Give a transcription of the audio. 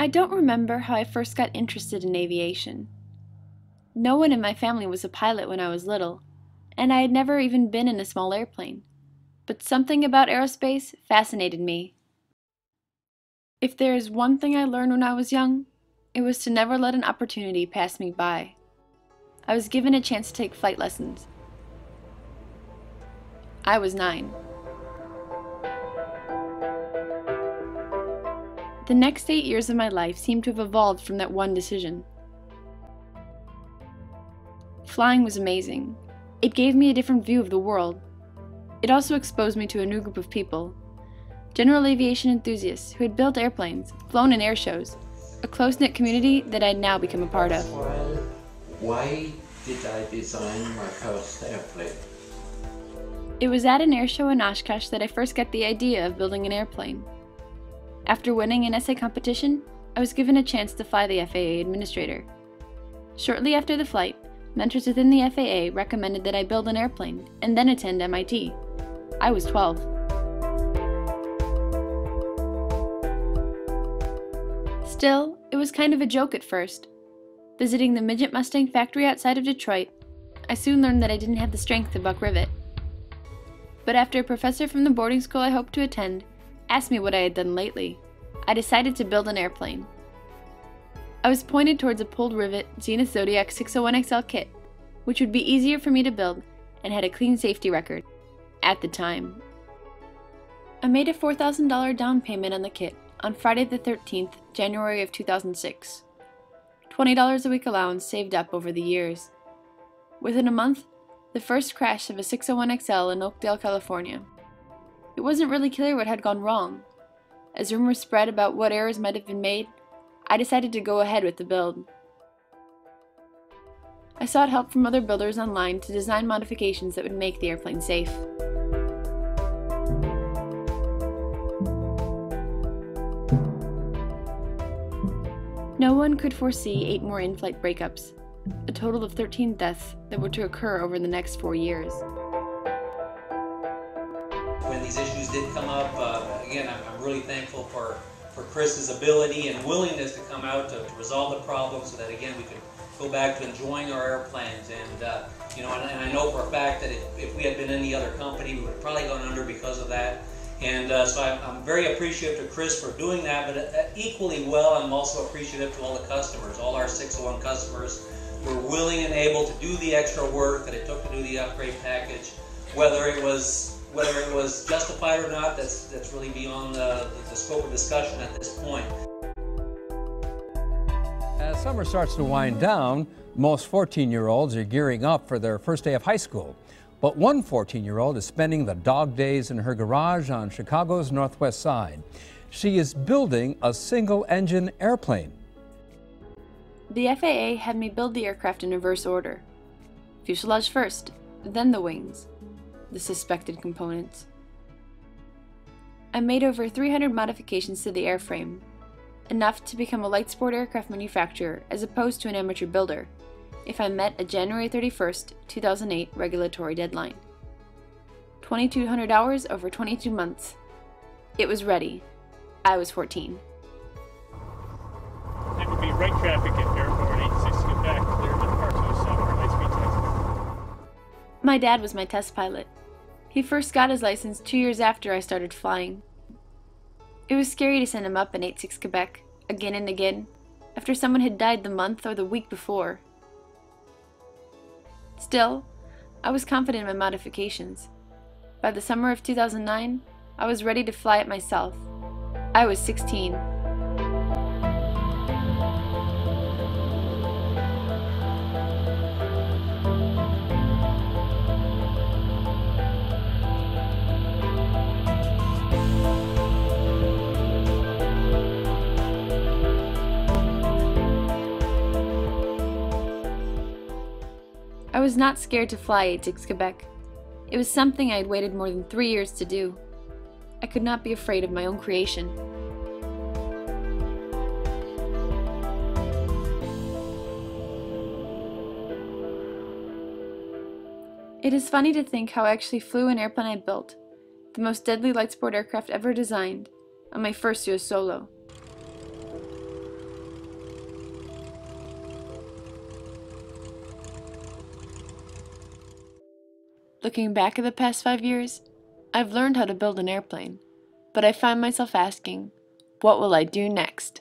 I don't remember how I first got interested in aviation. No one in my family was a pilot when I was little, and I had never even been in a small airplane. But something about aerospace fascinated me. If there is one thing I learned when I was young, it was to never let an opportunity pass me by. I was given a chance to take flight lessons. I was nine. The next eight years of my life seemed to have evolved from that one decision. Flying was amazing. It gave me a different view of the world. It also exposed me to a new group of people general aviation enthusiasts who had built airplanes, flown in air shows, a close knit community that I'd now become a part of. Why did I design my first airplane? It was at an air show in Oshkosh that I first got the idea of building an airplane. After winning an essay competition, I was given a chance to fly the FAA administrator. Shortly after the flight, mentors within the FAA recommended that I build an airplane and then attend MIT. I was 12. Still, it was kind of a joke at first. Visiting the Midget Mustang factory outside of Detroit, I soon learned that I didn't have the strength to buck rivet. But after a professor from the boarding school I hoped to attend asked me what I had done lately, I decided to build an airplane. I was pointed towards a pulled rivet Zenith Zodiac 601XL kit, which would be easier for me to build and had a clean safety record at the time. I made a $4,000 down payment on the kit on Friday the 13th, January of 2006. $20 a week allowance saved up over the years. Within a month, the first crash of a 601XL in Oakdale, California. It wasn't really clear what had gone wrong. As rumors spread about what errors might have been made, I decided to go ahead with the build. I sought help from other builders online to design modifications that would make the airplane safe. No one could foresee eight more in flight breakups, a total of 13 deaths that were to occur over the next four years. Did come up, uh, again, I'm, I'm, really thankful for, for Chris's ability and willingness to come out to, to, resolve the problem so that, again, we could go back to enjoying our airplanes. And, uh, you know, and, and, I know for a fact that if, if we had been any other company, we would have probably gone under because of that. And uh, so I'm, I'm, very appreciative to Chris for doing that, but uh, equally well, I'm also appreciative to all the customers, all our 601 customers were willing and able to do the extra work that it took to do the upgrade package, whether it was whether it was justified or not, that's that's really beyond the, the scope of discussion at this point. As summer starts to wind down, most 14-year-olds are gearing up for their first day of high school. But one 14 year old is spending the dog days in her garage on Chicago's northwest side. She is building a single engine airplane. The FAA had me build the aircraft in reverse order fuselage first, then the wings, the suspected components. I made over 300 modifications to the airframe, enough to become a light sport aircraft manufacturer as opposed to an amateur builder if I met a January 31st, 2008 regulatory deadline. 2,200 hours over 22 months. It was ready. I was 14. My dad was my test pilot. He first got his license two years after I started flying. It was scary to send him up in 86 Quebec, again and again, after someone had died the month or the week before. Still, I was confident in my modifications. By the summer of 2009, I was ready to fly it myself. I was 16. I was not scared to fly 86 Quebec. It was something I had waited more than three years to do. I could not be afraid of my own creation. It is funny to think how I actually flew an airplane I built, the most deadly light sport aircraft ever designed, on my first US solo. Looking back at the past five years, I've learned how to build an airplane, but I find myself asking, what will I do next?